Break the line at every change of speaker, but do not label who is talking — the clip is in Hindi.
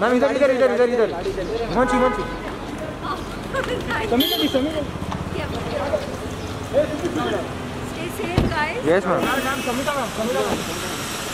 मैम इधर इधर इधर इधर इधर। मंची मंची
Samiksha ji Samiksha
Stay
yes ma'am
ma'am Samiksha ma'am. Samiksha ma'am